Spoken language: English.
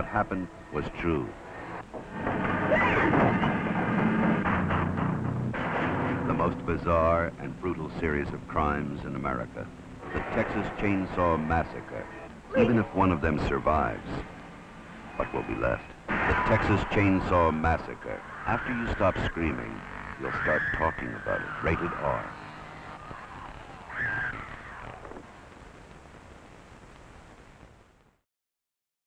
what happened was true. The most bizarre and brutal series of crimes in America. The Texas Chainsaw Massacre. Even if one of them survives, what will be left? The Texas Chainsaw Massacre. After you stop screaming, you'll start talking about it. Rated R.